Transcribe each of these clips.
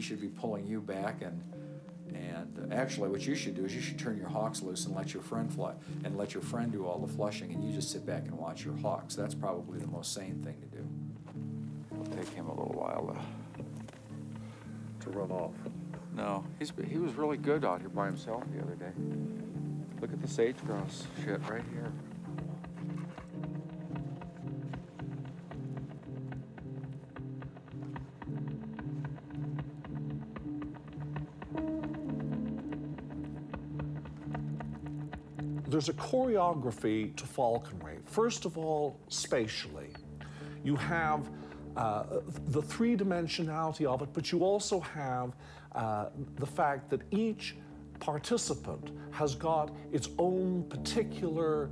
he should be pulling you back and, and actually what you should do is you should turn your hawks loose and let your friend fly, and let your friend do all the flushing and you just sit back and watch your hawks. That's probably the most sane thing to do. It'll take him a little while to. to run off. No, he's, he was really good out here by himself the other day. Look at the sage grouse shit right here. There's a choreography to falconry. First of all, spatially. You have uh, the three dimensionality of it, but you also have uh, the fact that each participant has got its own particular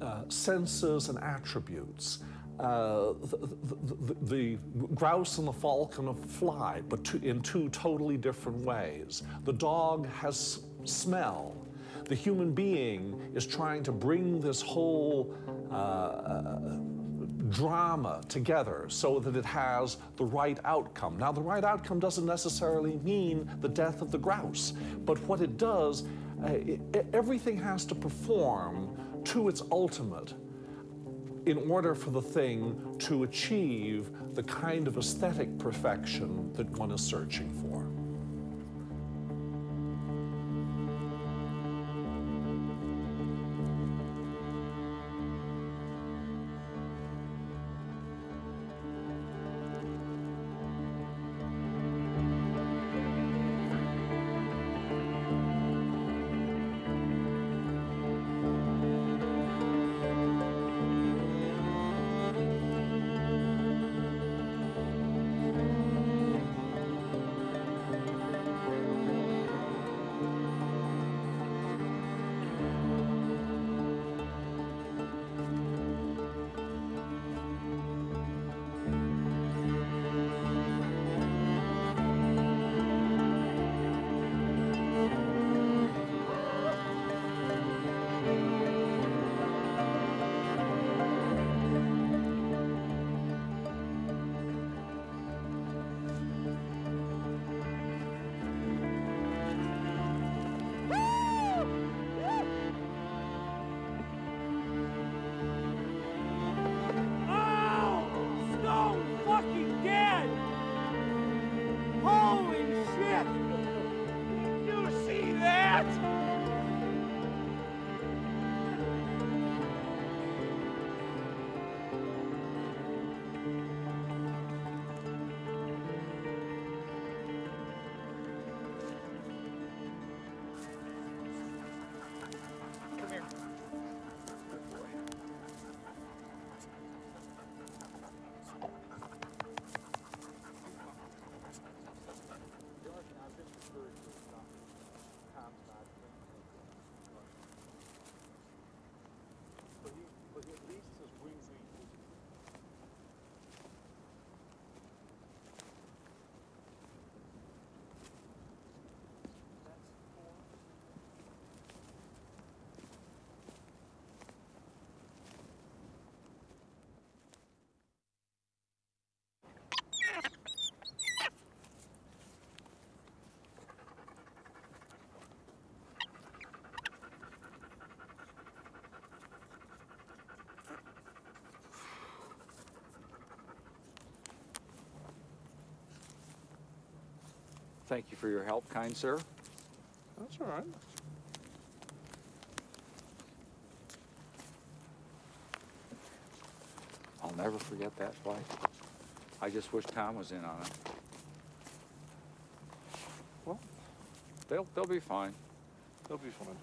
uh, senses and attributes. Uh, the, the, the, the, grouse and the falcon fly, but to, in two totally different ways. The dog has smell. The human being is trying to bring this whole uh, drama together so that it has the right outcome. Now, the right outcome doesn't necessarily mean the death of the grouse, but what it does, uh, it, everything has to perform to its ultimate in order for the thing to achieve the kind of aesthetic perfection that one is searching for. that? Thank you for your help, kind sir. That's all right. I'll never forget that flight. I just wish Tom was in on it. Well, they'll they'll be fine. They'll be fine.